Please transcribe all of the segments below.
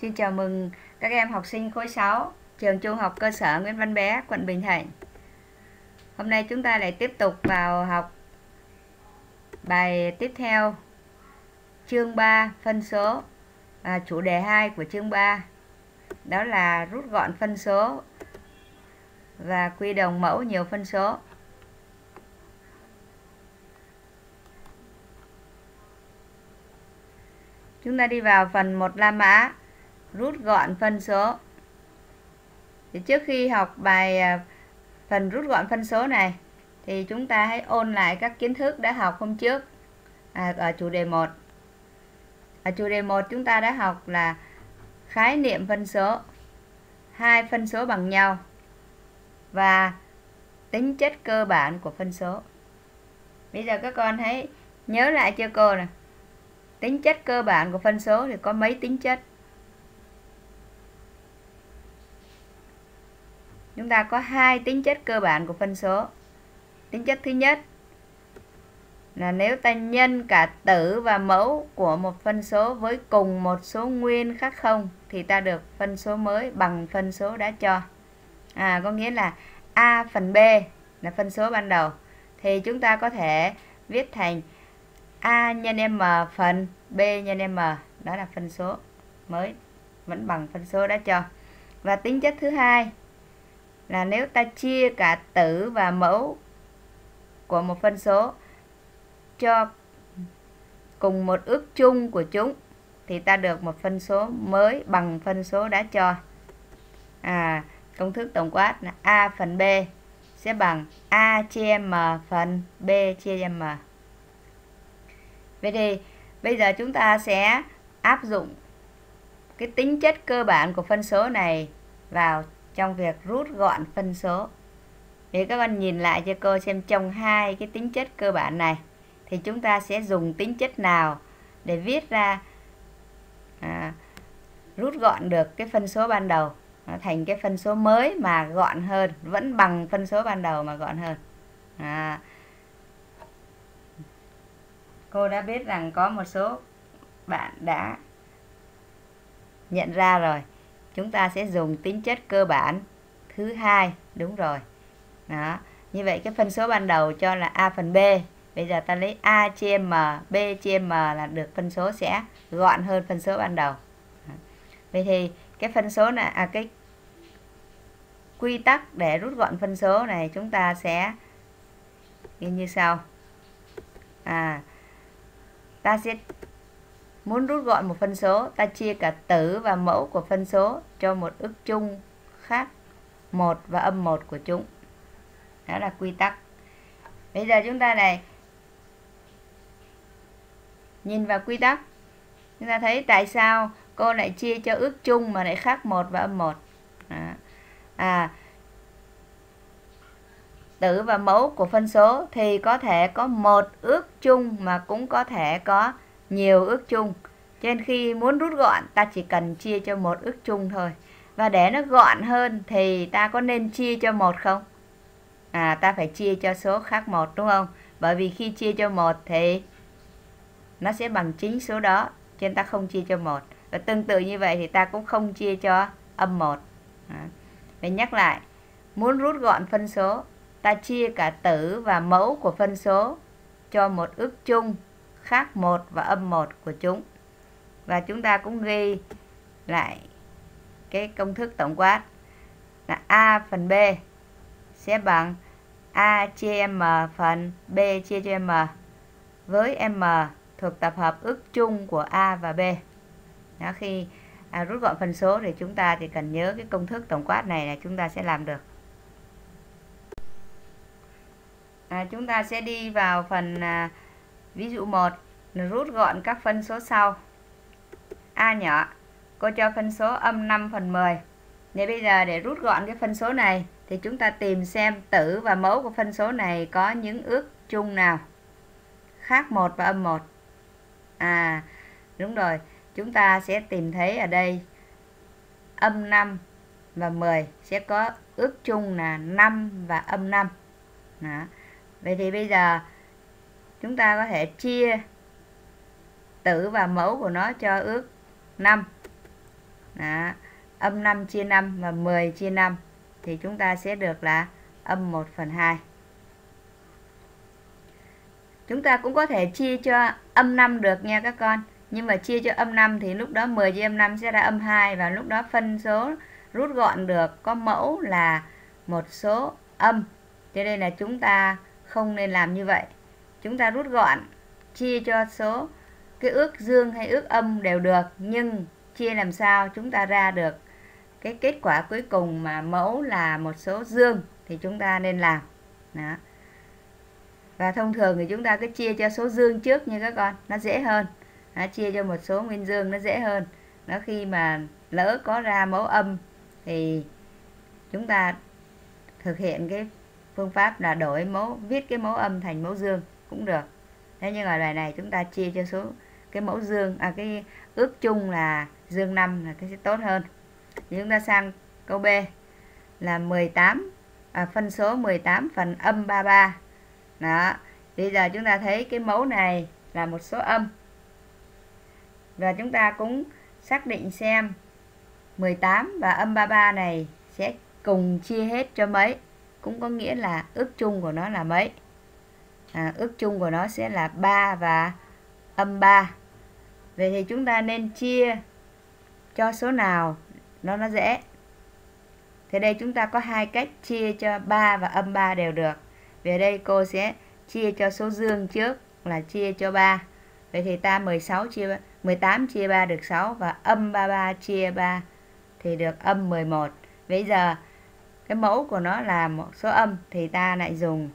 Xin chào mừng các em học sinh khối 6 trường trung học cơ sở Nguyễn Văn Bé, quận Bình Thạnh. Hôm nay chúng ta lại tiếp tục vào học bài tiếp theo chương 3 phân số và chủ đề 2 của chương 3 đó là rút gọn phân số và quy đồng mẫu nhiều phân số. Chúng ta đi vào phần một La Mã rút gọn phân số. Thì trước khi học bài à, phần rút gọn phân số này thì chúng ta hãy ôn lại các kiến thức đã học hôm trước à, ở chủ đề 1 ở chủ đề 1 chúng ta đã học là khái niệm phân số hai phân số bằng nhau và tính chất cơ bản của phân số. Bây giờ các con hãy nhớ lại cho cô nè. Tính chất cơ bản của phân số thì có mấy tính chất? Chúng ta có hai tính chất cơ bản của phân số. Tính chất thứ nhất là nếu ta nhân cả tử và mẫu của một phân số với cùng một số nguyên khác không, thì ta được phân số mới bằng phân số đã cho. À có nghĩa là a phần b là phân số ban đầu. Thì chúng ta có thể viết thành a nhân m phần b nhân m, đó là phân số mới, vẫn bằng phân số đã cho. Và tính chất thứ hai là nếu ta chia cả tử và mẫu của một phân số cho cùng một ước chung của chúng thì ta được một phân số mới bằng phân số đã cho. À, công thức tổng quát là A phần B sẽ bằng A chia M phần B chia M. Vậy thì bây giờ chúng ta sẽ áp dụng cái tính chất cơ bản của phân số này vào trong việc rút gọn phân số. Để các con nhìn lại cho cô xem trong hai cái tính chất cơ bản này thì chúng ta sẽ dùng tính chất nào để viết ra à, rút gọn được cái phân số ban đầu nó thành cái phân số mới mà gọn hơn vẫn bằng phân số ban đầu mà gọn hơn. À, cô đã biết rằng có một số bạn đã nhận ra rồi chúng ta sẽ dùng tính chất cơ bản. Thứ hai, đúng rồi. Đó. Như vậy cái phân số ban đầu cho là a phần b. Bây giờ ta lấy a chia m, b chia m là được phân số sẽ gọn hơn phân số ban đầu. Vậy thì cái phân số này à cái quy tắc để rút gọn phân số này chúng ta sẽ ghi như sau. À ta sẽ Muốn rút gọn một phân số, ta chia cả tử và mẫu của phân số cho một ức chung khác 1 và âm 1 của chúng. Đó là quy tắc. Bây giờ chúng ta này nhìn vào quy tắc. Chúng ta thấy tại sao cô lại chia cho ước chung mà lại khác 1 và âm 1. À, À, tử và mẫu của phân số thì có thể có một ước chung mà cũng có thể có nhiều ước chung. Cho nên khi muốn rút gọn, ta chỉ cần chia cho một ước chung thôi. Và để nó gọn hơn thì ta có nên chia cho một không? À ta phải chia cho số khác một, đúng không? Bởi vì khi chia cho một thì nó sẽ bằng chính số đó cho nên ta không chia cho một. Và tương tự như vậy thì ta cũng không chia cho âm một. Để nhắc lại, muốn rút gọn phân số, ta chia cả tử và mẫu của phân số cho một ước chung khác một và âm một của chúng. Và chúng ta cũng ghi lại cái công thức tổng quát là a phần b sẽ bằng a chia m phần b chia cho m với m thuộc tập hợp ước chung của a và b. Đó khi à, rút gọn phân số thì chúng ta chỉ cần nhớ cái công thức tổng quát này là chúng ta sẽ làm được. À, chúng ta sẽ đi vào phần à, ví dụ 1 rút gọn các phân số sau. A nhỏ, cô cho phân số âm 5 phần 10 Nếu bây giờ để rút gọn cái phân số này, thì chúng ta tìm xem tử và mẫu của phân số này có những ước chung nào. Khác 1 và âm 1 À đúng rồi, chúng ta sẽ tìm thấy ở đây âm 5 và 10 sẽ có ước chung là 5 và âm 5 Đó. Vậy thì bây giờ chúng ta có thể chia tử và mẫu của nó cho ước 5 Đó. Âm 5 chia 5 và 10 chia 5 thì chúng ta sẽ được là âm 1 phần 2. Chúng ta cũng có thể chia cho âm 5 được nha các con. Nhưng mà chia cho âm 5 thì lúc đó 10 chia âm 5 sẽ ra âm 2 và lúc đó phân số rút gọn được có mẫu là một số âm. Cho nên là chúng ta không nên làm như vậy. Chúng ta rút gọn chia cho số. Cái ước dương hay ước âm đều được nhưng chia làm sao chúng ta ra được? Cái kết quả cuối cùng mà mẫu là một số dương thì chúng ta nên làm. Đó. Và thông thường thì chúng ta cứ chia cho số dương trước như các con nó dễ hơn. Đó, chia cho một số nguyên dương nó dễ hơn. Nó khi mà lỡ có ra mẫu âm thì chúng ta thực hiện cái phương pháp là đổi mẫu viết cái mẫu âm thành mẫu dương cũng được. Thế nhưng ở bài này chúng ta chia cho số cái mẫu dương à cái ước chung là dương 5 là cái sẽ tốt hơn. Thì chúng ta sang câu B là 18 à, phân số 18 phần âm 33 đó bây giờ chúng ta thấy cái mẫu này là một số âm. Và chúng ta cũng xác định xem 18 và âm 33 này sẽ cùng chia hết cho mấy. Cũng có nghĩa là ước chung của nó là mấy à, ước chung của nó sẽ là 3 và âm 3 vậy thì chúng ta nên chia cho số nào nó nó dễ. Thì đây chúng ta có hai cách chia cho 3 và âm 3 đều được. Về đây cô sẽ chia cho số dương trước là chia cho 3 vậy thì ta 16 chia 18 chia 3 được 6 và âm 33 chia 3 thì được âm 11 bây giờ cái mẫu của nó là một số âm thì ta lại dùng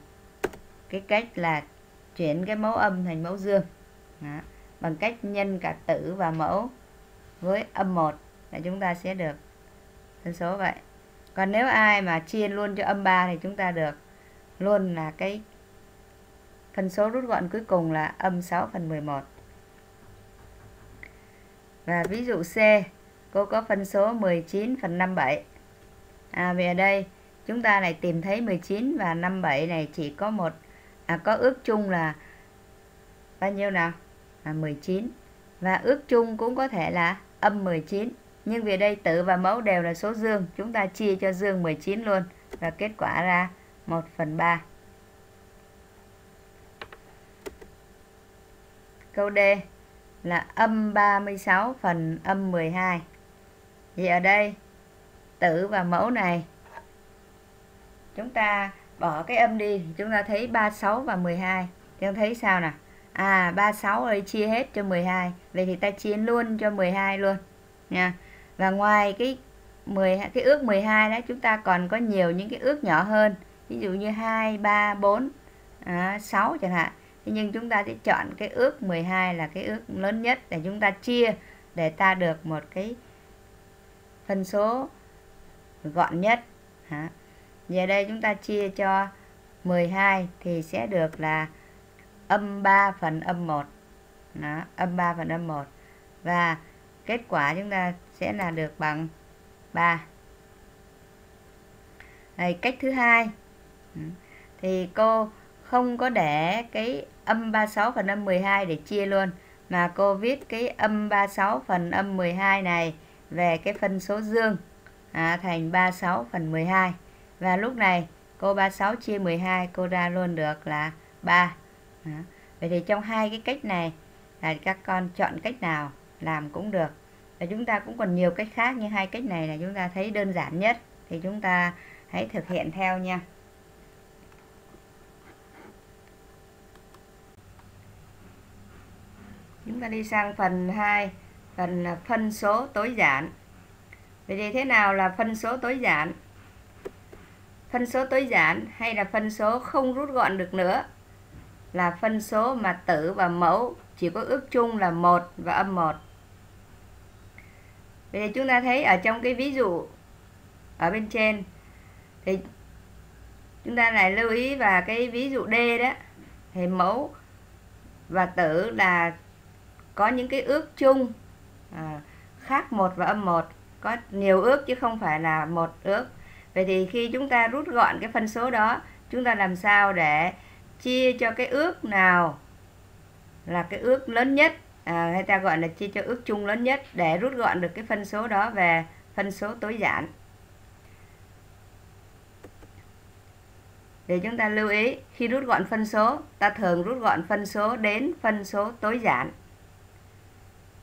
cái cách là chuyển cái mẫu âm thành mẫu dương. Đó. bằng cách nhân cả tử và mẫu với âm 1 là chúng ta sẽ được phân số vậy. Còn nếu ai mà chia luôn cho âm 3 thì chúng ta được luôn là cái phân số rút gọn cuối cùng là âm 6 phần 11 và ví dụ C, cô có phân số 19 phần 57 à về đây chúng ta lại tìm thấy 19 và 57 này chỉ có một à, có ước chung là bao nhiêu nào? Là 19 và ước chung cũng có thể là âm 19 nhưng vì đây tử và mẫu đều là số dương chúng ta chia cho dương 19 luôn và kết quả ra 1 phần 3 câu D là âm 36 phần âm 12 vậy ở đây tử và mẫu này chúng ta bỏ cái âm đi chúng ta thấy 36 và 12 chúng ta thấy sao nè à 36 ơi chia hết cho 12 vậy thì ta chia luôn cho 12 luôn nha. Và ngoài cái 10 cái ước 12 đó chúng ta còn có nhiều những cái ước nhỏ hơn. Ví dụ như 2 3 4 à, 6 chẳng hạn. Thế nhưng chúng ta sẽ chọn cái ước 12 là cái ước lớn nhất để chúng ta chia để ta được một cái phân số gọn nhất. Hả? Về đây chúng ta chia cho 12 thì sẽ được là âm 3 phần âm 1. Đó, âm 3 phần âm 1. Và kết quả chúng ta sẽ là được bằng 3. Đây, cách thứ hai ừ. thì cô không có để cái âm 36 phần âm 12 để chia luôn mà cô viết cái âm 36 phần âm 12 này về cái phân số dương à, thành 36 phần 12 và lúc này, cô 36 chia 12 cô ra luôn được là 3 Đó. vậy thì trong hai cái cách này, là các con chọn cách nào làm cũng được. Và chúng ta cũng còn nhiều cách khác, nhưng hai cách này là chúng ta thấy đơn giản nhất, thì chúng ta hãy thực hiện theo nha. Chúng ta đi sang phần 2 phần phân số tối giản. Vậy thì thế nào là phân số tối giản? Phân số tối giản hay là phân số không rút gọn được nữa? Là phân số mà tử và mẫu chỉ có ước chung là một và âm 1 Bây giờ chúng ta thấy ở trong cái ví dụ ở bên trên thì chúng ta lại lưu ý và cái ví dụ D đó. Thì mẫu và tử là có những cái ước chung à, khác một và âm 1 có nhiều ước chứ không phải là một ước. Vậy thì khi chúng ta rút gọn cái phân số đó, chúng ta làm sao để chia cho cái ước nào là cái ước lớn nhất? À, hay ta gọi là chia cho ước chung lớn nhất để rút gọn được cái phân số đó về phân số tối giản? Để chúng ta lưu ý khi rút gọn phân số ta thường rút gọn phân số đến phân số tối giản.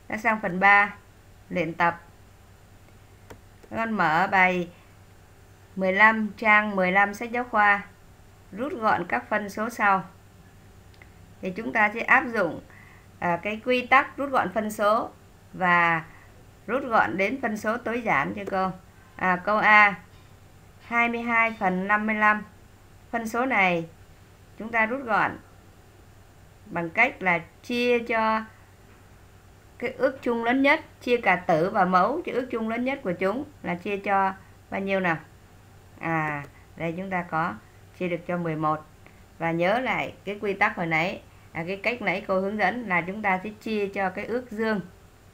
Đã sang phần 3 luyện tập. Các con mở bài 15 trang 15 sách giáo khoa. Rút gọn các phân số sau. Thì chúng ta sẽ áp dụng à, cái quy tắc rút gọn phân số và rút gọn đến phân số tối giản cho cô. À, câu A 22 phần 55 phân số này chúng ta rút gọn bằng cách là chia cho cái ước chung lớn nhất chia cả tử và mẫu cho ước chung lớn nhất của chúng là chia cho bao nhiêu nào? À đây chúng ta có chia được cho 11 và nhớ lại cái quy tắc hồi nãy à, cái cách nãy cô hướng dẫn là chúng ta sẽ chia cho cái ước dương.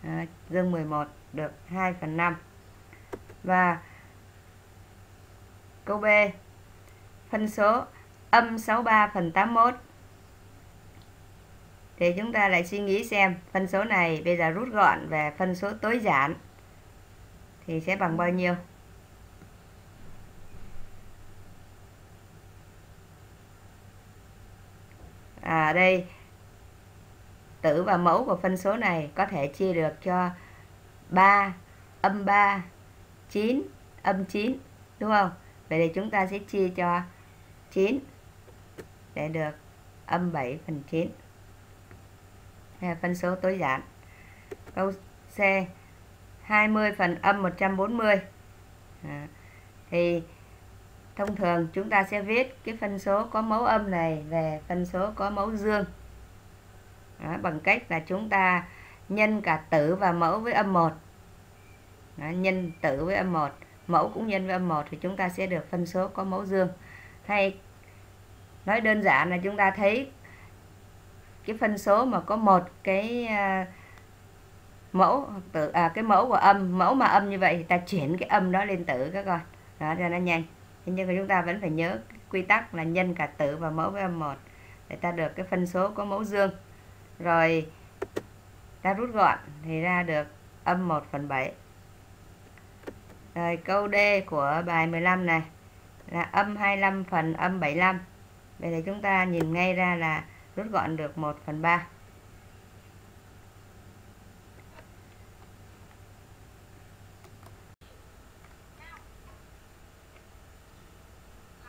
À, dương 11 được 2 phần 5 và câu B phân số âm 63 phần 81 thì chúng ta lại suy nghĩ xem phân số này bây giờ rút gọn về phân số tối giản thì sẽ bằng bao nhiêu? À đây. Tử và mẫu của phân số này có thể chia được cho 3 âm 3 9 âm 9 đúng không? Vậy thì chúng ta sẽ chia cho 9 để được âm 7 phần 9 Đây là phân số tối giản. Câu C 20 phần âm 140 à, thì thông thường chúng ta sẽ viết cái phân số có mẫu âm này về phân số có mẫu dương. Đó, bằng cách là chúng ta nhân cả tử và mẫu với âm 1 Đó, nhân tử với âm 1 mẫu cũng nhân với âm 1 thì chúng ta sẽ được phân số có mẫu dương. Hay nói đơn giản là chúng ta thấy cái phân số mà có một cái à, mẫu tử à, cái mẫu của âm mẫu mà âm như vậy thì ta chuyển cái âm đó lên tử các con. Đó cho nó nhanh nhưng mà chúng ta vẫn phải nhớ quy tắc là nhân cả tử và mẫu với âm 1 để ta được cái phân số có mẫu dương. Rồi, ta rút gọn thì ra được âm 1 phần 7 rồi, câu D của bài 15 này là âm 25 phần âm 75 Vậy thì chúng ta nhìn ngay ra là rút gọn được 1 phần 3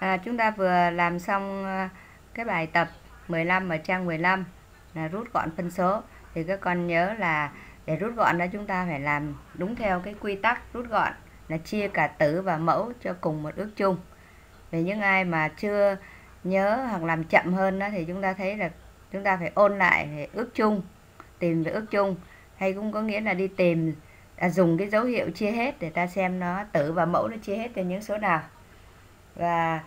à, chúng ta vừa làm xong ờ, cái bài tập 15 ở trang 15 là rút gọn phân số. Thì các con nhớ là để rút gọn đó chúng ta phải làm đúng theo cái quy tắc rút gọn là chia cả tử và mẫu cho cùng một ước chung. Về những ai mà chưa nhớ hoặc làm chậm hơn đó thì chúng ta thấy là chúng ta phải ôn lại để ước chung tìm về ước chung. Hay cũng có nghĩa là đi tìm à, dùng cái dấu hiệu chia hết để ta xem nó tử và mẫu nó chia hết cho những số nào và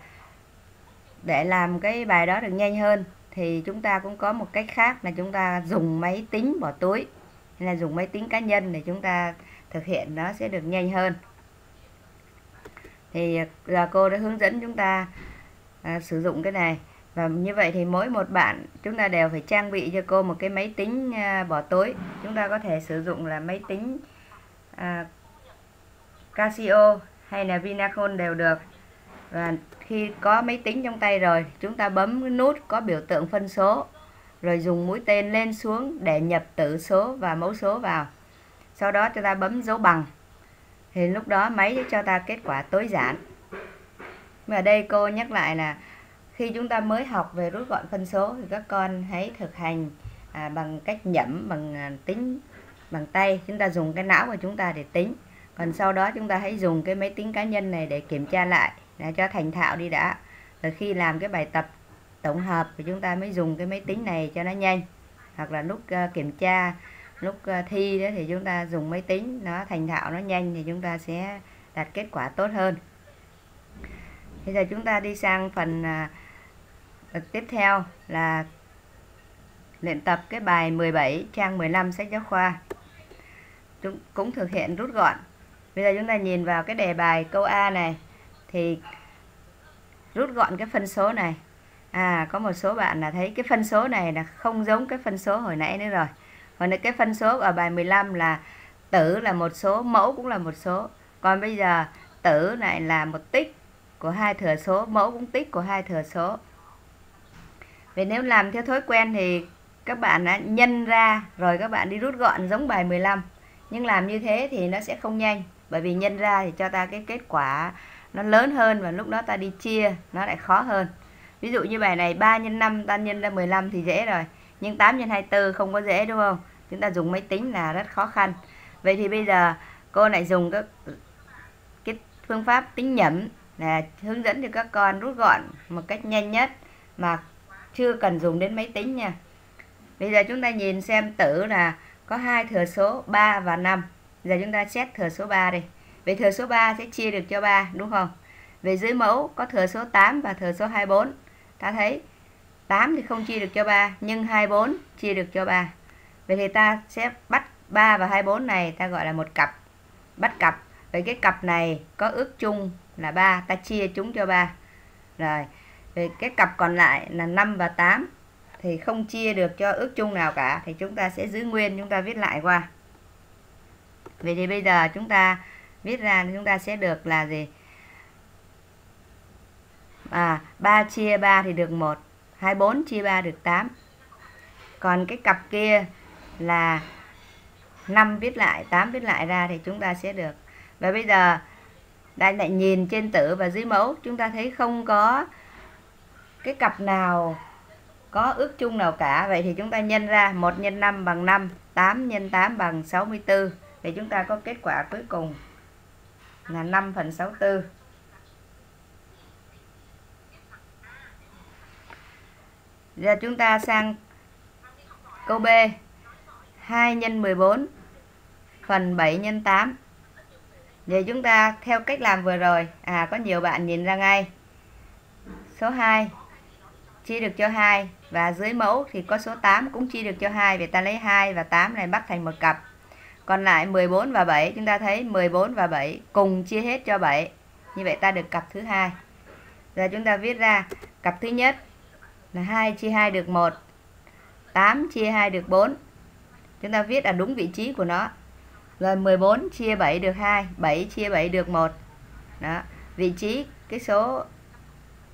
để làm cái bài đó được nhanh hơn thì chúng ta cũng có một cách khác là chúng ta dùng máy tính bỏ túi. Hay là dùng máy tính cá nhân để chúng ta thực hiện nó sẽ được nhanh hơn. Thì giờ cô đã hướng dẫn chúng ta à, sử dụng cái này. Và như vậy thì mỗi một bạn chúng ta đều phải trang bị cho cô một cái máy tính à, bỏ túi. Chúng ta có thể sử dụng là máy tính à, Casio hay là Vinaphone đều được và khi có máy tính trong tay rồi chúng ta bấm nút có biểu tượng phân số rồi dùng mũi tên lên xuống để nhập tử số và mẫu số vào. Sau đó chúng ta bấm dấu bằng. Thì lúc đó máy sẽ cho ta kết quả tối giản. Và đây cô nhắc lại là khi chúng ta mới học về rút gọn phân số thì các con hãy thực hành à, bằng cách nhẩm bằng à, tính bằng tay. Chúng ta dùng cái não của chúng ta để tính. Còn sau đó chúng ta hãy dùng cái máy tính cá nhân này để kiểm tra lại để cho thành thạo đi đã. Rồi khi làm cái bài tập tổng hợp thì chúng ta mới dùng cái máy tính này cho nó nhanh. Hoặc là lúc ờ, kiểm tra, lúc ờ, thi đó thì chúng ta dùng máy tính, nó thành thạo nó nhanh thì chúng ta sẽ đạt kết quả tốt hơn. Bây giờ chúng ta đi sang phần ờ, tiếp theo là luyện tập cái bài 17 trang 15 sách giáo khoa. Chúng, cũng thực hiện rút gọn. Bây giờ chúng ta nhìn vào cái đề bài câu A này thì rút gọn cái phân số này à có một số bạn là thấy cái phân số này là không giống cái phân số hồi nãy nữa rồi hồi nãy cái phân số ở bài 15 là tử là một số, mẫu cũng là một số. Còn bây giờ tử lại là một tích của hai thừa số, mẫu cũng tích của hai thừa số. vì nếu làm theo thói quen thì các bạn đã nhân ra rồi các bạn đi rút gọn giống bài 15. Nhưng làm như thế thì nó sẽ không nhanh bởi vì nhân ra thì cho ta cái kết quả nó lớn hơn và lúc đó ta đi chia, nó lại khó hơn. Ví dụ như bài này 3 x 5 ta nhân ra 15 thì dễ rồi. Nhưng 8 x 24 không có dễ, đúng không? Chúng ta dùng máy tính là rất khó khăn. Vậy thì bây giờ cô lại dùng các cái phương pháp tính nhẩm là hướng dẫn cho các con rút gọn một cách nhanh nhất mà chưa cần dùng đến máy tính nha. Bây giờ chúng ta nhìn xem tử là có hai thừa số 3 và 5. Giờ chúng ta xét thừa số 3 đi. Vậy thừa số 3 sẽ chia được cho 3 đúng không? Về dưới mẫu có thừa số 8 và thừa số 24. Ta thấy 8 thì không chia được cho 3 nhưng 24 chia được cho 3. Vậy thì ta sẽ bắt 3 và 24 này ta gọi là một cặp. Bắt cặp. Vậy cái cặp này có ước chung là 3, ta chia chúng cho 3. Rồi, vậy cái cặp còn lại là 5 và 8 thì không chia được cho ước chung nào cả thì chúng ta sẽ giữ nguyên chúng ta viết lại qua. Vậy thì bây giờ chúng ta viết ra thì chúng ta sẽ được là gì? À, 3 chia 3 thì được 1, 24 chia 3 được 8. Còn cái cặp kia là 5 viết lại, 8 viết lại ra thì chúng ta sẽ được. Và bây giờ đại lại nhìn trên tử và dưới mẫu chúng ta thấy không có cái cặp nào có ước chung nào cả vậy thì chúng ta nhân ra 1 x 5 bằng 5 8 x 8 bằng 64 thì chúng ta có kết quả cuối cùng là 5 phần 64 Giờ chúng ta sang câu B. 2 x 14 phần 7 x 8 Vậy chúng ta theo cách làm vừa rồi. À có nhiều bạn nhìn ra ngay. Số 2 chia được cho 2 và dưới mẫu thì có số 8 cũng chia được cho 2 vì ta lấy 2 và 8 này bắt thành một cặp. Còn lại 14 và 7 chúng ta thấy 14 và 7 cùng chia hết cho 7. Như vậy ta được cặp thứ hai. Giờ chúng ta viết ra cặp thứ nhất là 2 chia 2 được 1. 8 chia 2 được 4. Chúng ta viết ở đúng vị trí của nó. Rồi 14 chia 7 được 2, 7 chia 7 được 1. Đó, vị trí cái số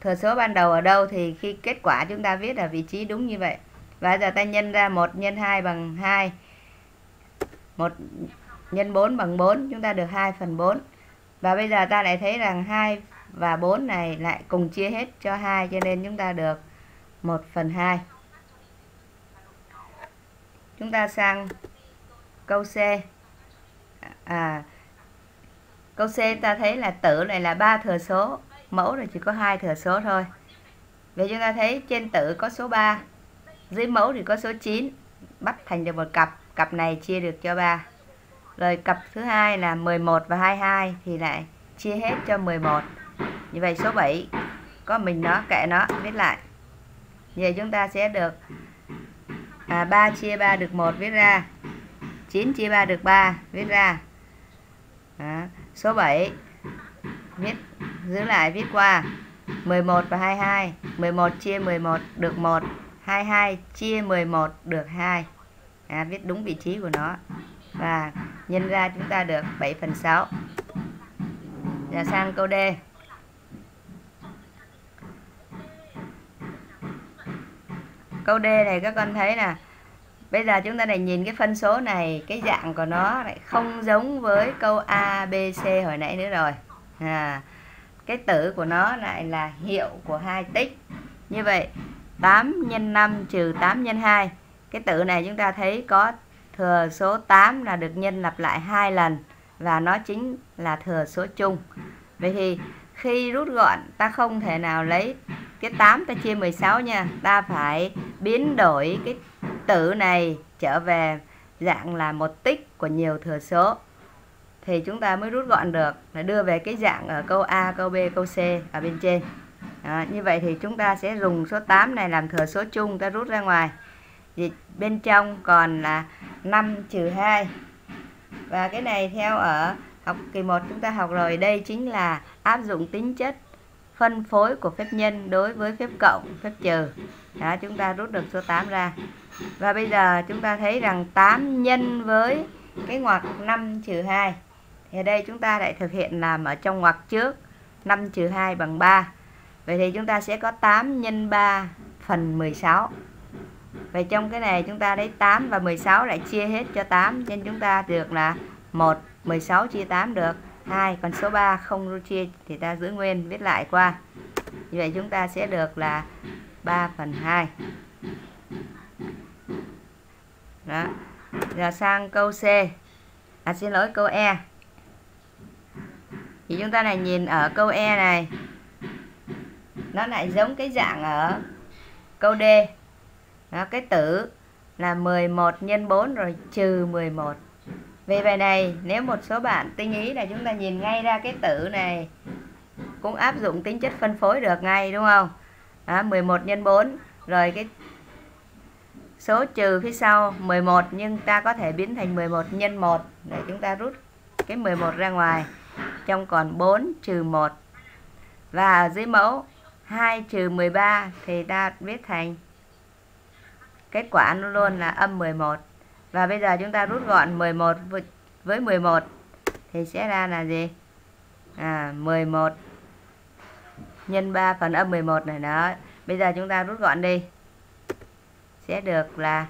thừa số ban đầu ở đâu thì khi kết quả chúng ta viết ở vị trí đúng như vậy và giờ ta nhân ra 1 nhân 2 bằng 2 1 nhân 4 bằng 4 chúng ta được 2 phần 4 và bây giờ ta lại thấy rằng 2 và 4 này lại cùng chia hết cho 2 cho nên chúng ta được 1 phần 2 chúng ta sang câu C. À, câu C ta thấy là tử này là 3 thừa số mẫu là chỉ có hai thừa số thôi. Vậy chúng ta thấy trên tử có số 3 dưới mẫu thì có số 9 bắt thành được một cặp cặp này chia được cho 3 rồi cặp thứ hai là 11 và 22 thì lại chia hết cho 11 như vậy số 7 có mình nó kệ nó viết lại. Như vậy chúng ta sẽ được à, 3 chia 3 được 1 viết ra. 9 chia 3 được 3 viết ra. Đó. số 7 viết giữ lại viết qua. 11 và 22 11 chia 11 được 1 22 chia 11 được 2 à, viết đúng vị trí của nó. Và nhân ra chúng ta được 7 phần 6 Giờ sang câu D. Câu D này các con thấy nè. Bây giờ chúng ta này nhìn cái phân số này Cái dạng của nó lại không giống với câu A, B, C hồi nãy nữa rồi. À, cái tử của nó lại là hiệu của hai tích. Như vậy 8 x 5 trừ 8 x 2 cái tử này chúng ta thấy có thừa số 8 là được nhân lặp lại hai lần và nó chính là thừa số chung vậy thì khi rút gọn ta không thể nào lấy cái 8 ta chia 16 nha ta phải biến đổi cái tử này trở về dạng là một tích của nhiều thừa số thì chúng ta mới rút gọn được là đưa về cái dạng ở câu A, câu B, câu C ở bên trên. Đó, như vậy thì chúng ta sẽ dùng số 8 này làm thừa số chung ta rút ra ngoài. Thì bên trong còn là 5 trừ 2. Và cái này theo ở học kỳ 1 chúng ta học rồi, đây chính là áp dụng tính chất phân phối của phép nhân đối với phép cộng, phép trừ. Đó, chúng ta rút được số 8 ra. Và bây giờ chúng ta thấy rằng 8 nhân với cái ngoặc 5 trừ 2. Thì ở đây chúng ta lại thực hiện làm ở trong ngoặc trước 5 trừ 2 bằng 3. Vậy thì chúng ta sẽ có 8 nhân 3 phần 16. Vậy trong cái này chúng ta lấy 8 và 16 lại chia hết cho 8 nên chúng ta được là 1 16 chia 8 được 2 còn số 3 không chia thì ta giữ nguyên, viết lại qua. Như vậy chúng ta sẽ được là 3 phần 2. Đó. Giờ sang câu C. À xin lỗi, câu E. Thì chúng ta này nhìn ở câu E này nó lại giống cái dạng ở câu D đó, cái tử là 11 nhân 4 rồi trừ 11 vì bài này nếu một số bạn tinh ý là chúng ta nhìn ngay ra cái tử này cũng áp dụng tính chất phân phối được ngay đúng không? Đó, 11 nhân 4 rồi cái số trừ phía sau 11 nhưng ta có thể biến thành 11 nhân 1 để chúng ta rút cái 11 ra ngoài. Trong còn 4 trừ 1 và ở dưới mẫu 2 trừ 13 thì ta viết thành kết quả luôn luôn là âm 11 và bây giờ chúng ta rút gọn 11 với 11 thì sẽ ra là gì? À 11 nhân 3 phần âm 11 này đó. Bây giờ chúng ta rút gọn đi. Sẽ được là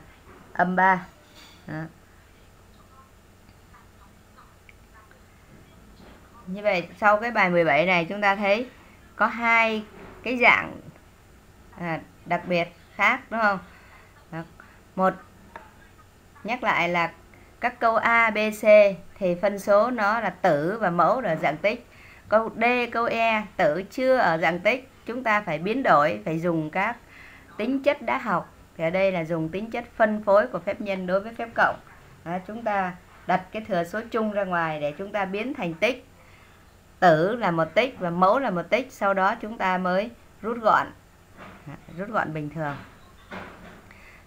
âm 3 đó. như vậy sau cái bài 17 này chúng ta thấy có hai cái dạng à, đặc biệt khác đúng không? Một nhắc lại là các câu A, B, C thì phân số nó là tử và mẫu là dạng tích. Câu D, câu E tử chưa ở dạng tích. Chúng ta phải biến đổi phải dùng các tính chất đã học. Thì ở đây là dùng tính chất phân phối của phép nhân đối với phép cộng. Đó, chúng ta đặt cái thừa số chung ra ngoài để chúng ta biến thành tích. Tử là một tích và mẫu là một tích. Sau đó chúng ta mới rút gọn. Rút gọn bình thường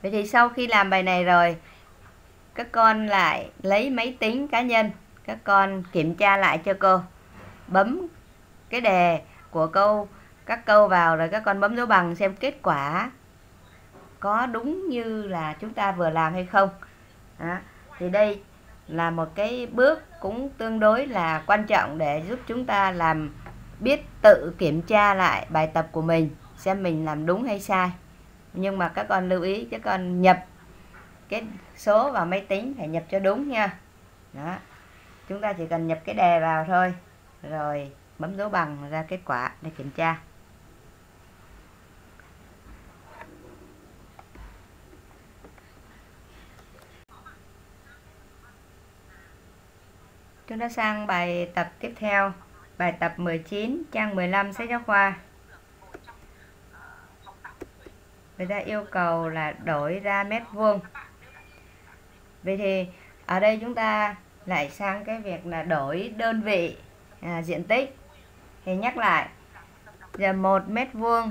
vậy thì sau khi làm bài này rồi, các con lại lấy máy tính cá nhân, các con kiểm tra lại cho cô bấm cái đề của câu, các câu vào rồi các con bấm dấu bằng xem kết quả có đúng như là chúng ta vừa làm hay không đó. thì đây là một cái bước cũng tương đối là quan trọng để giúp chúng ta làm biết tự kiểm tra lại bài tập của mình, xem mình làm đúng hay sai nhưng mà các con lưu ý các con nhập cái số vào máy tính phải nhập cho đúng nha. Đó. Chúng ta chỉ cần nhập cái đề vào thôi rồi bấm dấu bằng ra kết quả để kiểm tra. Chúng ta sang bài tập tiếp theo, bài tập 19, trang 15 sách giáo khoa. Người ta yêu cầu là đổi ra mét vuông. Vậy thì ở đây chúng ta lại sang cái việc là đổi đơn vị à, diện tích. Thì nhắc lại, giờ một mét vuông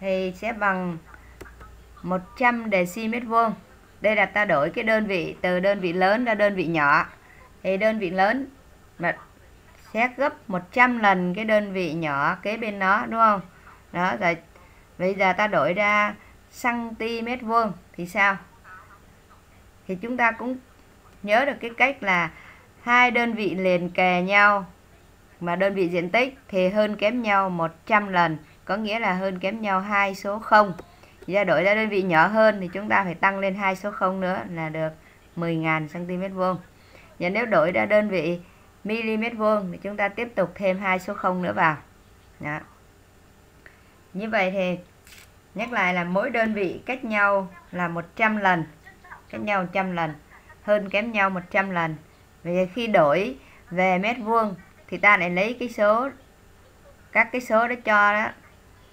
thì sẽ bằng 100 deci vuông. Đây là ta đổi cái đơn vị từ đơn vị lớn ra đơn vị nhỏ thì đơn vị lớn mà sẽ gấp 100 lần cái đơn vị nhỏ kế bên nó đúng không đó rồi bây giờ ta đổi ra cm vuông, thì sao? Thì chúng ta cũng nhớ được cái cách là hai đơn vị liền kề nhau mà đơn vị diện tích thì hơn kém nhau 100 lần, có nghĩa là hơn kém nhau hai số 0 ra đổi ra đơn vị nhỏ hơn thì chúng ta phải tăng lên hai số 0 nữa là được 10.000 cm vuông. Và nếu đổi ra đơn vị mm vuông thì chúng ta tiếp tục thêm hai số 0 nữa vào. Đó. như vậy thì nhắc lại là mỗi đơn vị cách nhau là 100 lần, cách nhau 100 lần, hơn kém nhau 100 lần. Vậy khi đổi về mét vuông thì ta lại lấy cái số, các cái số đó cho đó,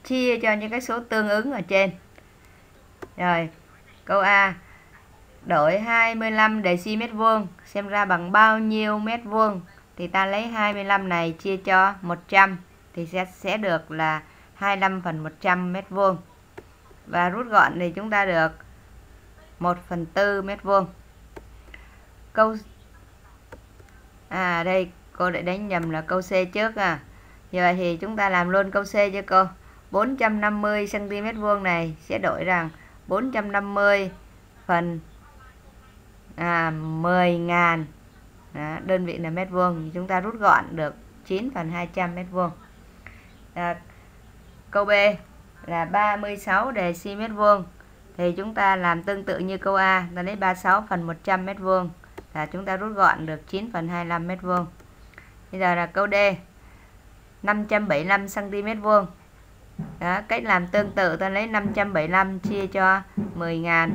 chia cho những cái số tương ứng ở trên. Rồi, câu A, đổi 25 deci vuông, xem ra bằng bao nhiêu mét vuông thì ta lấy 25 này chia cho 100 thì sẽ sẽ được là 25 phần 100 mét vuông và rút gọn thì chúng ta được 1 phần 4 mét vuông. Câu à đây cô lại đánh nhầm là câu C trước à. Như vậy thì chúng ta làm luôn câu C cho cô. 450 cm vuông này sẽ đổi rằng 450 phần à, 10 ngàn. Đó, đơn vị là mét vuông. Chúng ta rút gọn được 9 phần 200 mét vuông. À, câu B là 36 deci mét vuông. Thì chúng ta làm tương tự như câu A ta lấy 36 phần 100 mét vuông là chúng ta rút gọn được 9 phần 25 mét vuông. Bây giờ là câu D 575 cm vuông. Đó, cách làm tương tự ta lấy 575 chia cho 10.000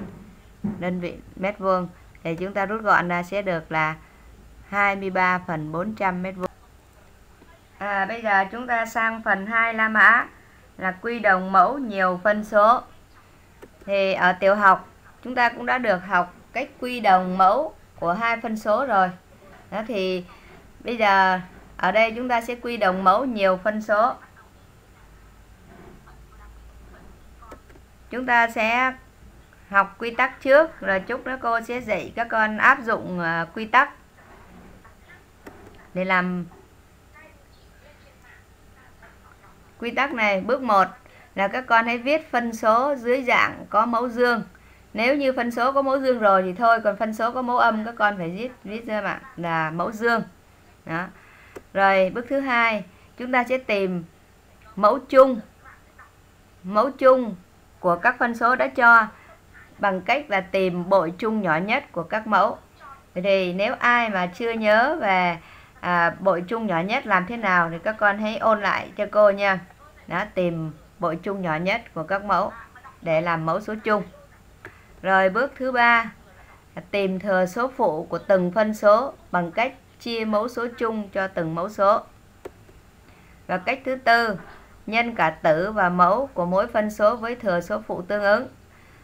đơn vị mét vuông. Thì chúng ta rút gọn ra sẽ được là 23 phần 400 mét vuông. À, bây giờ chúng ta sang phần 2 La Mã là quy đồng mẫu nhiều phân số. Thì ở tiểu học, chúng ta cũng đã được học cách quy đồng mẫu của hai phân số rồi. Đó thì bây giờ ở đây chúng ta sẽ quy đồng mẫu nhiều phân số. Chúng ta sẽ học quy tắc trước, rồi chút nữa cô sẽ dạy các con áp dụng ờ, quy tắc để làm quy tắc này bước 1 là các con hãy viết phân số dưới dạng có mẫu dương. Nếu như phân số có mẫu dương rồi thì thôi còn phân số có mẫu âm các con phải viết viết ra bạn là mẫu dương. Đó. Rồi bước thứ hai chúng ta sẽ tìm mẫu chung. Mẫu chung của các phân số đã cho bằng cách là tìm bội chung nhỏ nhất của các mẫu. Thì nếu ai mà chưa nhớ về à, bội chung nhỏ nhất làm thế nào thì các con hãy ôn lại cho cô nha đã tìm bộ chung nhỏ nhất của các mẫu để làm mẫu số chung. Rồi bước thứ ba là tìm thừa số phụ của từng phân số bằng cách chia mẫu số chung cho từng mẫu số. Và cách thứ tư nhân cả tử và mẫu của mỗi phân số với thừa số phụ tương ứng.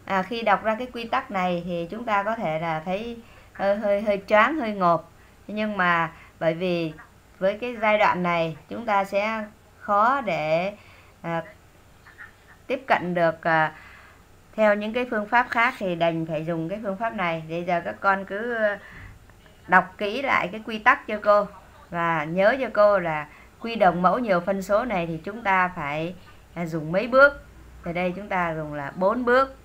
À, khi đọc ra cái quy tắc này thì chúng ta có thể là thấy hơi hơi hơi choáng hơi ngộp. Nhưng mà bởi vì với cái giai đoạn này chúng ta sẽ khó để à, tiếp cận được à, theo những cái phương pháp khác thì đành phải dùng cái phương pháp này. Bây giờ các con cứ đọc kỹ lại cái quy tắc cho cô và nhớ cho cô là quy đồng mẫu nhiều phân số này thì chúng ta phải à, dùng mấy bước. Thì đây chúng ta dùng là bốn bước.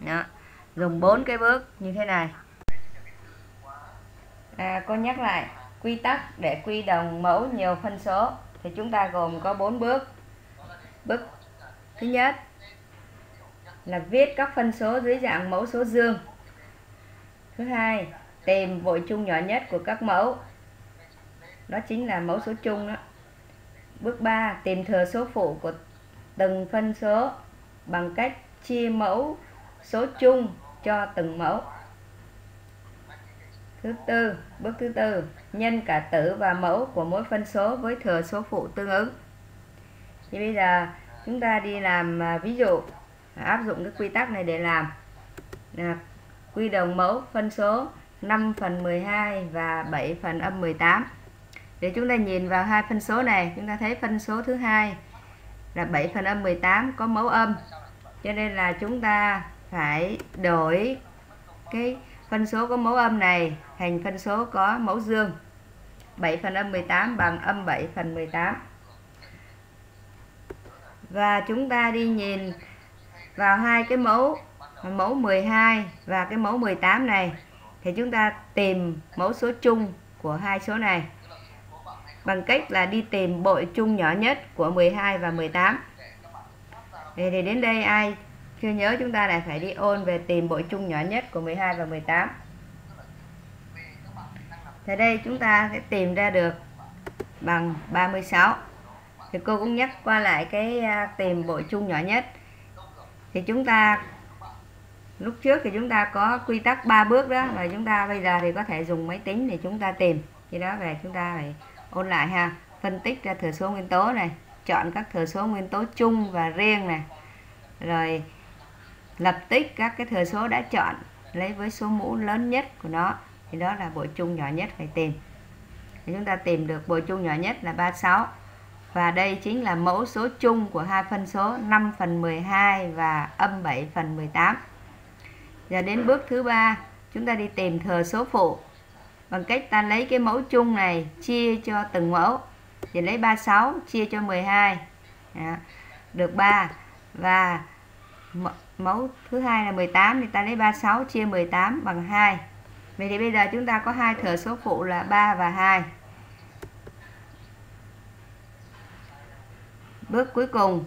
Đó dùng bốn cái bước như thế này. À, cô nhắc lại quy tắc để quy đồng mẫu nhiều phân số thì chúng ta gồm có bốn bước. Bước thứ nhất là viết các phân số dưới dạng mẫu số dương. Thứ hai, tìm vội chung nhỏ nhất của các mẫu. Đó chính là mẫu số chung đó. Bước 3 tìm thừa số phụ của từng phân số bằng cách chia mẫu số chung cho từng mẫu thứ tư bước thứ tư nhân cả tử và mẫu của mỗi phân số với thừa số phụ tương ứng. Thì bây giờ chúng ta đi làm à, ví dụ áp dụng cái quy tắc này để làm. À, quy đồng mẫu phân số 5 phần 12 và 7 phần âm 18 để chúng ta nhìn vào hai phân số này chúng ta thấy phân số thứ hai là 7 phần âm 18 có mẫu âm. Cho nên là chúng ta phải đổi cái phân số có mẫu âm này thành phân số có mẫu dương. 7 phần âm 18 bằng âm 7 phần 18 và chúng ta đi nhìn vào hai cái mẫu mẫu 12 và cái mẫu 18 này thì chúng ta tìm mẫu số chung của hai số này. Bằng cách là đi tìm bội chung nhỏ nhất của 12 và 18 thì, thì đến đây ai chưa nhớ chúng ta lại phải đi ôn về tìm bội chung nhỏ nhất của 12 và 18 thì đây chúng ta sẽ tìm ra được bằng 36 thì cô cũng nhắc qua lại cái à, tìm bội chung nhỏ nhất. Thì chúng ta, lúc trước thì chúng ta có quy tắc 3 bước đó và chúng ta bây giờ thì có thể dùng máy tính để chúng ta tìm. Thì đó về chúng ta phải ôn lại ha. Phân tích ra thừa số nguyên tố này, chọn các thừa số nguyên tố chung và riêng này. Rồi lập tích các cái thừa số đã chọn lấy với số mũ lớn nhất của nó. Thì đó là bội chung nhỏ nhất phải tìm. Thì chúng ta tìm được bội chung nhỏ nhất là 36 và đây chính là mẫu số chung của hai phân số 5 phần 12 và âm 7 phần 18 giờ đến bước thứ ba chúng ta đi tìm thừa số phụ. Bằng cách ta lấy cái mẫu chung này chia cho từng mẫu. Thì lấy 36 chia cho 12 đó, được 3 và mẫu thứ hai là 18 thì ta lấy 36 chia 18 bằng 2 vậy thì bây giờ chúng ta có hai thừa số phụ là 3 và 2 bước cuối cùng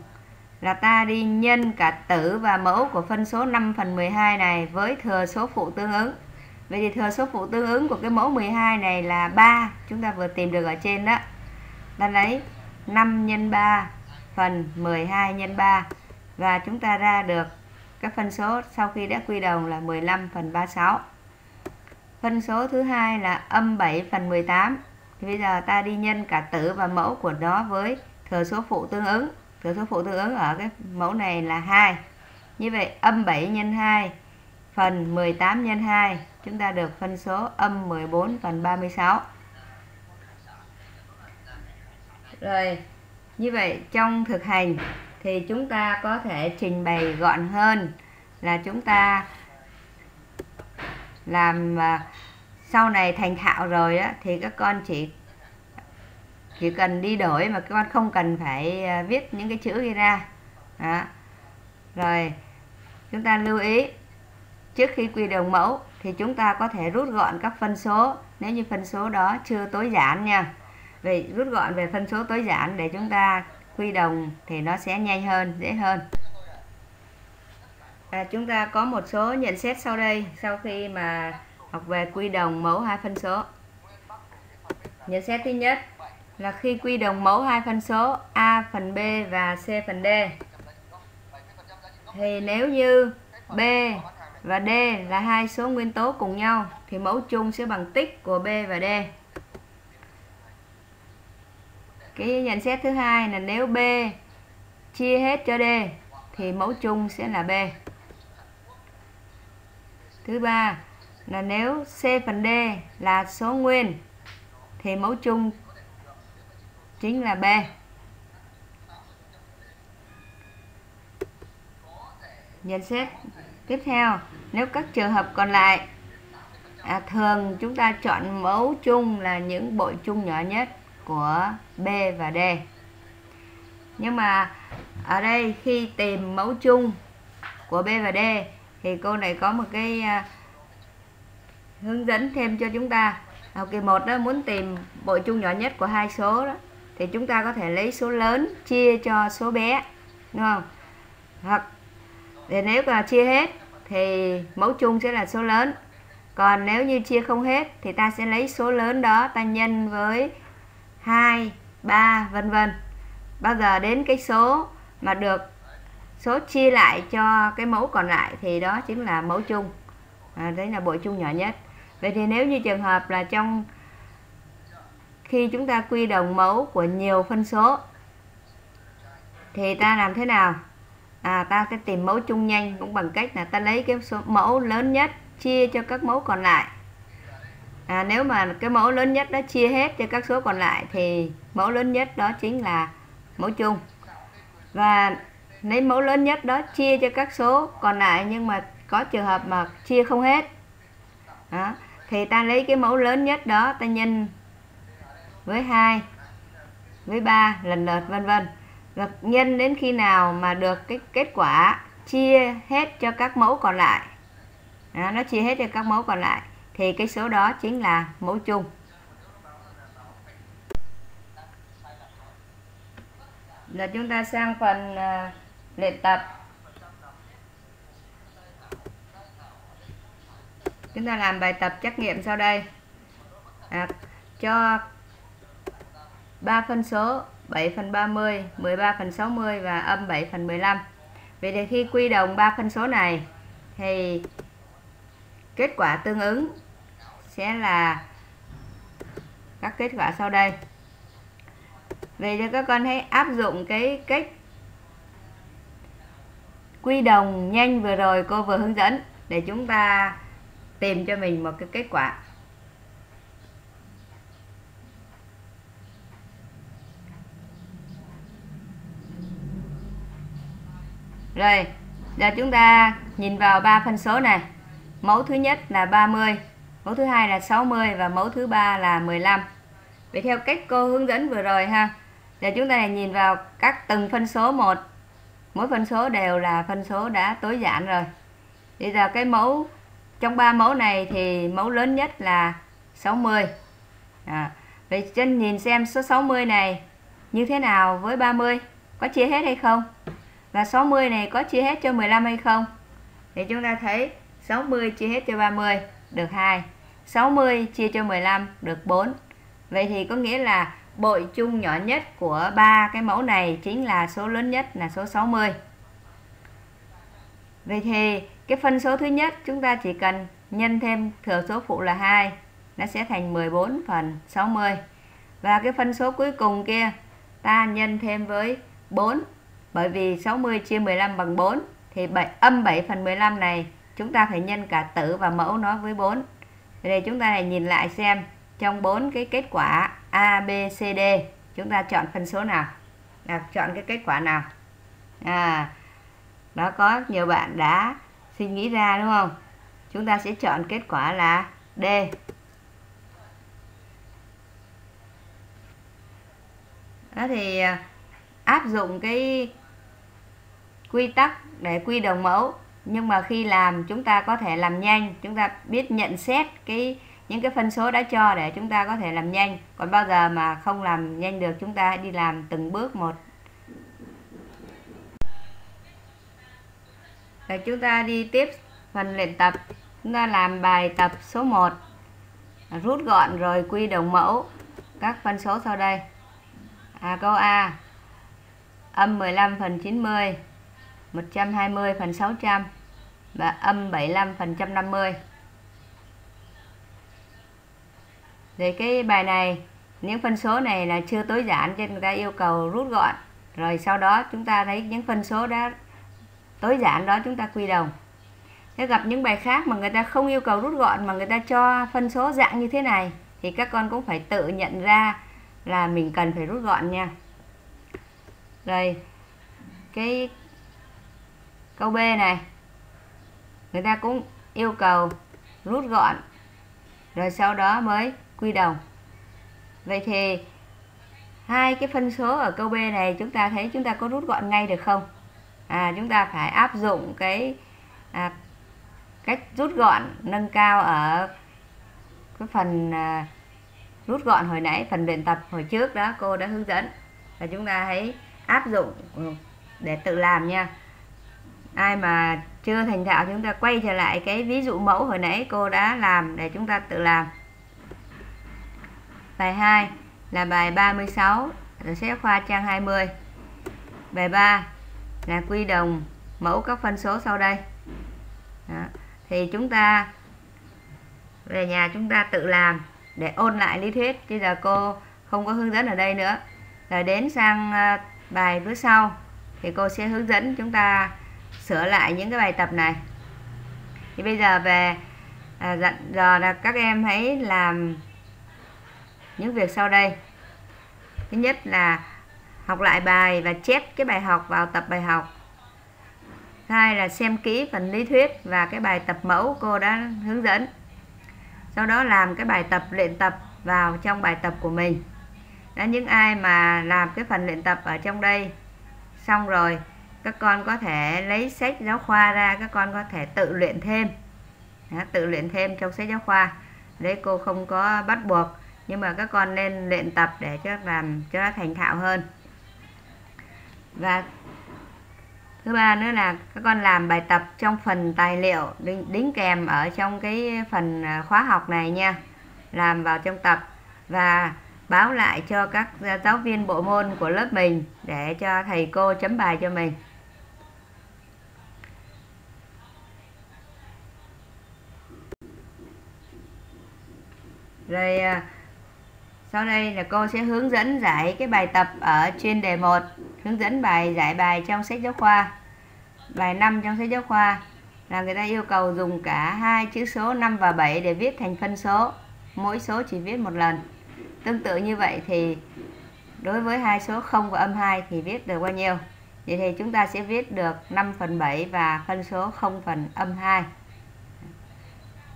là ta đi nhân cả tử và mẫu của phân số 5 phần 12 này với thừa số phụ tương ứng. Vậy thì thừa số phụ tương ứng của cái mẫu 12 này là 3 Chúng ta vừa tìm được ở trên đó. Ta lấy 5 x 3 phần 12 x 3 Và chúng ta ra được các phân số sau khi đã quy đồng là 15 phần 36 Phân số thứ hai là âm 7 phần 18 Thì bây giờ ta đi nhân cả tử và mẫu của nó với thừa số phụ tương ứng. Thừa số phụ tương ứng ở cái mẫu này là 2 như vậy, âm 7 nhân 2 phần 18 nhân 2 chúng ta được phân số âm 14 phần 36 rồi, như vậy trong thực hành thì chúng ta có thể trình bày gọn hơn là chúng ta làm à, sau này thành thạo rồi á, thì các con chỉ chỉ cần đi đổi mà các con không cần phải à, viết những cái chữ ghi ra. Đó. rồi chúng ta lưu ý trước khi quy đồng mẫu thì chúng ta có thể rút gọn các phân số. Nếu như phân số đó chưa tối giản nha. Về rút gọn về phân số tối giản để chúng ta quy đồng thì nó sẽ nhanh hơn dễ hơn à, chúng ta có một số nhận xét sau đây sau khi mà học về quy đồng mẫu hai phân số nhận xét thứ nhất là khi quy đồng mẫu hai phân số A phần B và C phần D thì nếu như B và D là hai số nguyên tố cùng nhau thì mẫu chung sẽ bằng tích của B và D. Cái nhận xét thứ hai là nếu B chia hết cho D thì mẫu chung sẽ là B. Thứ ba là nếu C phần D là số nguyên thì mẫu chung chính là B. Nhận xét tiếp theo, nếu các trường hợp còn lại à, thường chúng ta chọn mẫu chung là những bội chung nhỏ nhất của B và D. Nhưng mà ở đây khi tìm mẫu chung của B và D thì cô này có một cái à, hướng dẫn thêm cho chúng ta. Học kỳ 1 đó, muốn tìm bộ chung nhỏ nhất của hai số đó, thì chúng ta có thể lấy số lớn chia cho số bé, đúng không hoặc để nếu mà chia hết thì mẫu chung sẽ là số lớn còn nếu như chia không hết thì ta sẽ lấy số lớn đó ta nhân với 2, 3 vân vân. Bao giờ đến cái số mà được số chia lại cho cái mẫu còn lại thì đó chính là mẫu chung. À, đấy là bộ chung nhỏ nhất. Vậy thì nếu như trường hợp là trong khi chúng ta quy đồng mẫu của nhiều phân số thì ta làm thế nào? À, ta sẽ tìm mẫu chung nhanh cũng bằng cách là ta lấy cái số mẫu lớn nhất chia cho các mẫu còn lại à, nếu mà cái mẫu lớn nhất đó chia hết cho các số còn lại thì mẫu lớn nhất đó chính là mẫu chung. Và lấy mẫu lớn nhất đó chia cho các số còn lại nhưng mà có trường hợp mà chia không hết đó, thì ta lấy cái mẫu lớn nhất đó ta nhân với 2 với 3 lần lượt vân vân. Và nhân đến khi nào mà được cái kết quả chia hết cho các mẫu còn lại đó, nó chia hết cho các mẫu còn lại thì cái số đó chính là mẫu chung. Là chúng ta sang phần uh, luyện tập. Chúng ta làm bài tập trắc nghiệm sau đây. À, cho 3 phân số 7 phần 30, 13 phần 60 và âm 7 phần 15. Vậy thì khi quy đồng 3 phân số này thì kết quả tương ứng sẽ là các kết quả sau đây. về cho các con hãy áp dụng cái cách quy đồng nhanh vừa rồi cô vừa hướng dẫn để chúng ta tìm cho mình một cái kết quả. Rồi, giờ chúng ta nhìn vào ba phân số này. Mẫu thứ nhất là 30, mẫu thứ hai là 60 và mẫu thứ ba là 15. vậy theo cách cô hướng dẫn vừa rồi ha để chúng ta nhìn vào các từng phân số một. Mỗi phân số đều là phân số đã tối giản rồi. Bây giờ cái mẫu trong ba mẫu này thì mẫu lớn nhất là 60 à, vậy chân nhìn xem số 60 này như thế nào với 30 có chia hết hay không? Và 60 này có chia hết cho 15 hay không? Thì chúng ta thấy 60 chia hết cho 30 được 2 60 chia cho 15 được 4 vậy thì có nghĩa là bội chung nhỏ nhất của ba cái mẫu này chính là số lớn nhất là số 60 vậy thì cái phân số thứ nhất chúng ta chỉ cần nhân thêm thừa số phụ là 2 nó sẽ thành 14 phần 60 và cái phân số cuối cùng kia ta nhân thêm với 4 bởi vì 60 chia 15 bằng 4 thì 7, âm 7 phần 15 này chúng ta phải nhân cả tử và mẫu nó với 4 đây chúng ta nhìn lại xem trong bốn cái kết quả A, B, C, D. Chúng ta chọn phân số nào? Là chọn cái kết quả nào? À đó có nhiều bạn đã suy nghĩ ra đúng không? Chúng ta sẽ chọn kết quả là D. Đó thì à, áp dụng cái quy tắc để quy đồng mẫu nhưng mà khi làm chúng ta có thể làm nhanh. Chúng ta biết nhận xét cái những cái phân số đã cho để chúng ta có thể làm nhanh. Còn bao giờ mà không làm nhanh được chúng ta hãy đi làm từng bước một. Rồi chúng ta đi tiếp phần luyện tập. Chúng ta làm bài tập số 1 rút gọn rồi quy đồng mẫu các phân số sau đây. À, câu A. Âm 15 phần 90 120 phần 600 và âm 75 phần trăm 50 Thì cái bài này, những phân số này là chưa tối giản cho người ta yêu cầu rút gọn. Rồi sau đó chúng ta thấy những phân số đã tối giản đó chúng ta quy đồng. Nếu gặp những bài khác mà người ta không yêu cầu rút gọn mà người ta cho phân số dạng như thế này, thì các con cũng phải tự nhận ra là mình cần phải rút gọn nha. Rồi, cái câu B này người ta cũng yêu cầu rút gọn rồi sau đó mới quy đồng. Vậy thì hai cái phân số ở câu B này chúng ta thấy chúng ta có rút gọn ngay được không? À, chúng ta phải áp dụng cái à, cách rút gọn nâng cao ở cái phần à, rút gọn hồi nãy phần luyện tập hồi trước đó cô đã hướng dẫn. Và chúng ta hãy áp dụng để tự làm nha. Ai mà chưa thành thạo chúng ta quay trở lại cái ví dụ mẫu hồi nãy cô đã làm để chúng ta tự làm. Bài 2 là bài 36 rồi xếp khoa trang 20 bài 3 là quy đồng mẫu các phân số sau đây. Đó. thì chúng ta về nhà chúng ta tự làm để ôn lại lý thuyết bây giờ cô không có hướng dẫn ở đây nữa. Rồi đến sang à, bài phía sau thì cô sẽ hướng dẫn chúng ta sửa lại những cái bài tập này. Thì bây giờ về à, dặn giờ là các em hãy làm những việc sau đây. Thứ nhất là học lại bài và chép cái bài học vào tập bài học. Hai là xem kỹ phần lý thuyết và cái bài tập mẫu cô đã hướng dẫn. Sau đó làm cái bài tập luyện tập vào trong bài tập của mình. Đó những ai mà làm cái phần luyện tập ở trong đây xong rồi các con có thể lấy sách giáo khoa ra các con có thể tự luyện thêm. Đó, tự luyện thêm trong sách giáo khoa. Đấy cô không có bắt buộc nhưng mà các con nên luyện tập để cho làm cho nó thành thạo hơn. Và thứ ba nữa là các con làm bài tập trong phần tài liệu đính, đính kèm ở trong cái phần à, khóa học này nha. Làm vào trong tập và báo lại cho các à, giáo viên bộ môn của lớp mình để cho thầy cô chấm bài cho mình. Rồi à, sau đây là cô sẽ hướng dẫn giải cái bài tập ở chuyên đề 1 hướng dẫn bài, giải bài trong sách giáo khoa. Bài 5 trong sách giáo khoa là người ta yêu cầu dùng cả hai chữ số 5 và 7 để viết thành phân số. Mỗi số chỉ viết một lần. Tương tự như vậy thì đối với hai số 0 và âm 2 thì viết được bao nhiêu? Vậy thì chúng ta sẽ viết được 5 phần 7 và phân số 0 phần âm 2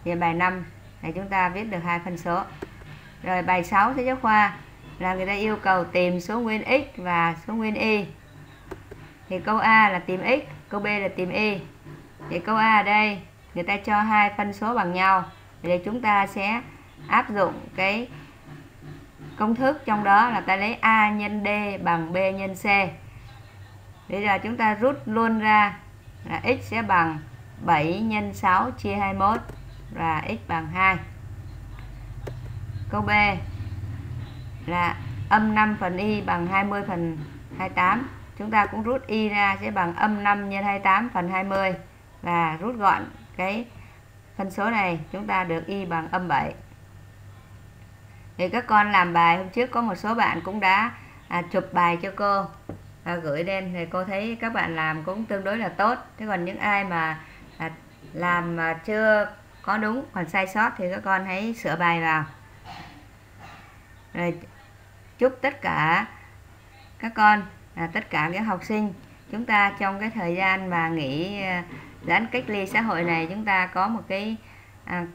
thì bài 5 thì chúng ta viết được hai phân số. Rồi bài 6 sách giáo khoa là người ta yêu cầu tìm số nguyên x và số nguyên y. Thì câu A là tìm x, câu B là tìm y. Thì câu A ở đây, người ta cho hai phân số bằng nhau thì chúng ta sẽ áp dụng cái công thức trong đó là ta lấy A nhân D bằng B nhân C. Bây giờ chúng ta rút luôn ra là x sẽ bằng 7 nhân 6 chia 21 là x bằng 2 câu B là âm 5 phần y bằng 20 phần 28 chúng ta cũng rút y ra sẽ bằng âm 5 nhân 28 phần 20 và rút gọn cái phân số này. Chúng ta được y bằng âm 7 thì các con làm bài hôm trước có một số bạn cũng đã à, chụp bài cho cô à, gửi lên thì cô thấy các bạn làm cũng tương đối là tốt. Thế còn những ai mà à, làm mà chưa có đúng còn sai sót thì các con hãy sửa bài vào. Rồi chúc tất cả các con à, tất cả các học sinh chúng ta trong cái thời gian mà nghỉ à, giãn cách ly xã hội này chúng ta có một cái à,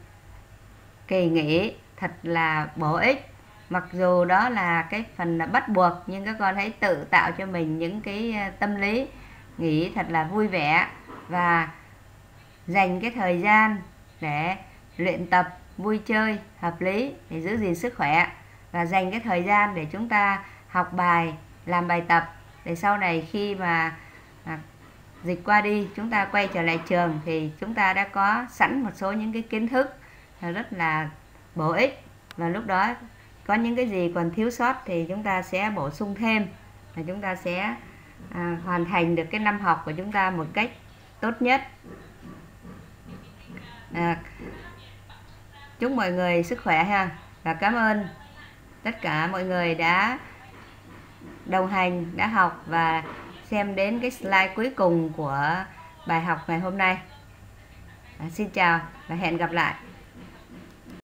kỳ nghỉ thật là bổ ích. Mặc dù đó là cái phần là bắt buộc nhưng các con hãy tự tạo cho mình những cái à, tâm lý nghỉ thật là vui vẻ và dành cái thời gian để luyện tập vui chơi hợp lý để giữ gìn sức khỏe và dành cái thời gian để chúng ta học bài làm bài tập để sau này khi mà à, dịch qua đi chúng ta quay trở lại trường thì chúng ta đã có sẵn một số những cái kiến thức rất là bổ ích và lúc đó có những cái gì còn thiếu sót thì chúng ta sẽ bổ sung thêm và chúng ta sẽ à, hoàn thành được cái năm học của chúng ta một cách tốt nhất à, chúc mọi người sức khỏe ha. Và cảm ơn tất cả mọi người đã đồng hành đã học và xem đến cái slide cuối cùng của bài học ngày hôm nay. À, xin chào và hẹn gặp lại.